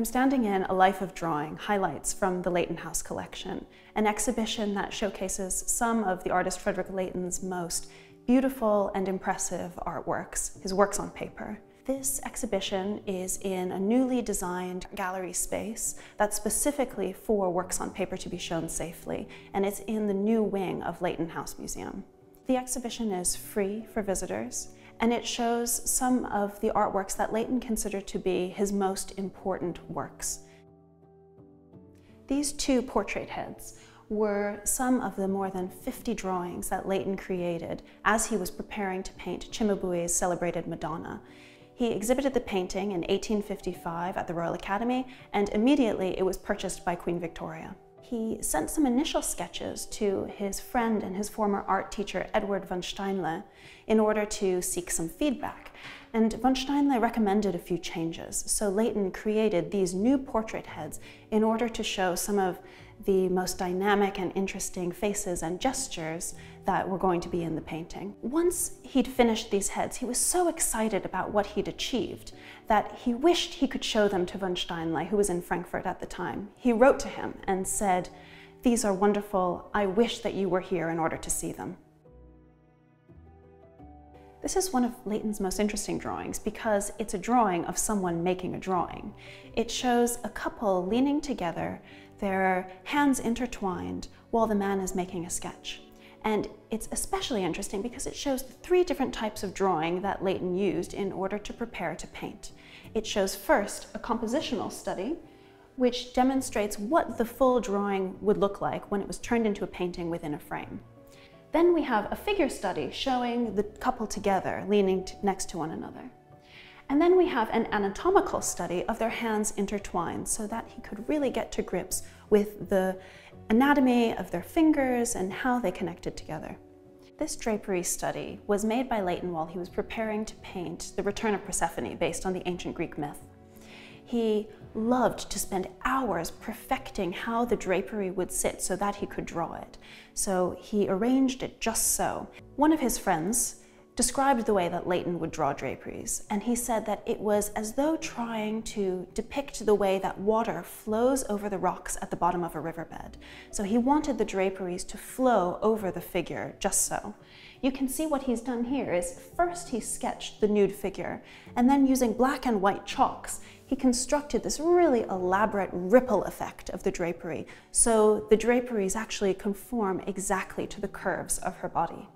I'm standing in A Life of Drawing, highlights from the Leighton House collection, an exhibition that showcases some of the artist Frederic Leighton's most beautiful and impressive artworks, his works on paper. This exhibition is in a newly designed gallery space that's specifically for works on paper to be shown safely, and it's in the new wing of Leighton House Museum. The exhibition is free for visitors, and it shows some of the artworks that Leighton considered to be his most important works. These two portrait heads were some of the more than 50 drawings that Leighton created as he was preparing to paint Cimabue's celebrated Madonna. He exhibited the painting in 1855 at the Royal Academy, and immediately it was purchased by Queen Victoria he sent some initial sketches to his friend and his former art teacher, Edward von Steinle, in order to seek some feedback. And von Steinle recommended a few changes. So Leighton created these new portrait heads in order to show some of the most dynamic and interesting faces and gestures that were going to be in the painting. Once he'd finished these heads, he was so excited about what he'd achieved that he wished he could show them to von Steinle, who was in Frankfurt at the time. He wrote to him and said, these are wonderful. I wish that you were here in order to see them. This is one of Leighton's most interesting drawings because it's a drawing of someone making a drawing. It shows a couple leaning together, their hands intertwined, while the man is making a sketch. And it's especially interesting because it shows the three different types of drawing that Leighton used in order to prepare to paint. It shows first a compositional study, which demonstrates what the full drawing would look like when it was turned into a painting within a frame. Then we have a figure study showing the couple together, leaning next to one another. And then we have an anatomical study of their hands intertwined so that he could really get to grips with the anatomy of their fingers and how they connected together. This drapery study was made by Leighton while he was preparing to paint The Return of Persephone based on the ancient Greek myth. He loved to spend hours perfecting how the drapery would sit so that he could draw it. So he arranged it just so. One of his friends, described the way that Leighton would draw draperies, and he said that it was as though trying to depict the way that water flows over the rocks at the bottom of a riverbed. So he wanted the draperies to flow over the figure, just so. You can see what he's done here is first he sketched the nude figure, and then using black and white chalks, he constructed this really elaborate ripple effect of the drapery, so the draperies actually conform exactly to the curves of her body.